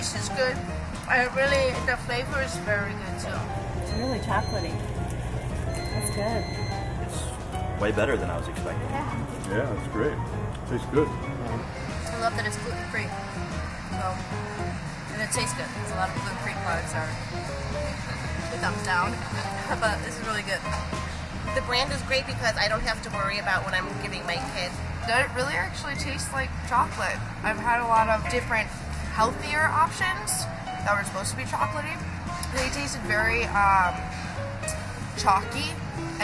taste is good. I really, the flavor is very good too. It's really chocolatey. That's good. It's way better than I was expecting. Yeah. Yeah, it's great. Tastes good. I love that it's gluten free. So, and it tastes good a lot of gluten free products are thumbs down. but this is really good. The brand is great because I don't have to worry about when I'm giving my kids. That really actually tastes like chocolate. I've had a lot of different healthier options that were supposed to be chocolatey. They tasted very um, chalky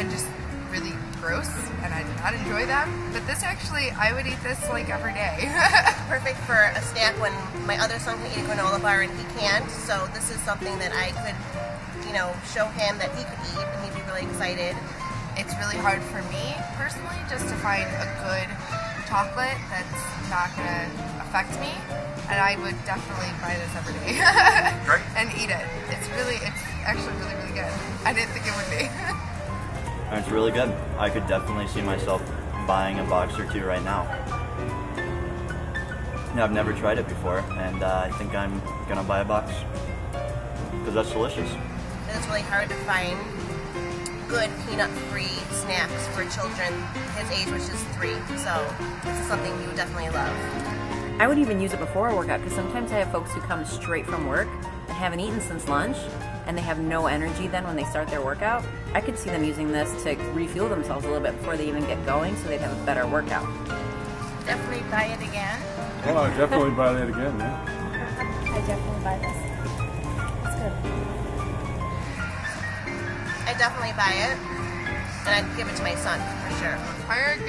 and just really gross, and I did not enjoy them. But this actually, I would eat this like every day. Perfect for a snack when my other son can eat a granola bar and he can't. So this is something that I could, you know, show him that he could eat and he'd be really excited. it's really hard for me personally just to find a good chocolate that's not gonna affect me. And I would definitely buy this every day and eat it. It's really, it's actually really, really good. I didn't think it would be. And it's really good. I could definitely see myself buying a box or two right now. Yeah, I've never tried it before, and uh, I think I'm gonna buy a box because that's delicious. And it's really hard to find good peanut-free snacks for children his age, which is three. So this is something you would definitely love. I would even use it before a workout because sometimes I have folks who come straight from work and haven't eaten since lunch and they have no energy then when they start their workout. I could see them using this to refuel themselves a little bit before they even get going so they'd have a better workout. Definitely buy it again. Well, I definitely buy that again. Yeah. I definitely buy this. It's good. I definitely buy it, and I'd give it to my son for sure. I ain't